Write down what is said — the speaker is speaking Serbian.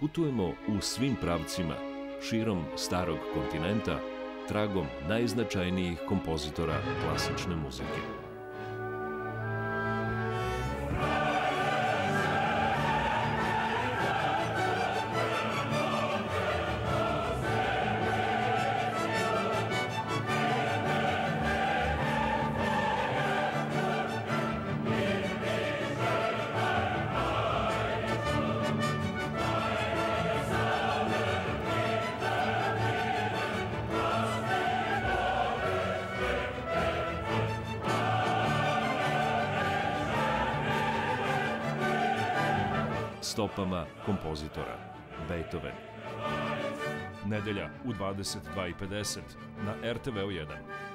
putujemo u svim pravcima, širom starog kontinenta, tragom najznačajnijih kompozitora klasične muzike. Stopama kompozitora Beethoven. Nedelja u 22.50 na RTV 1.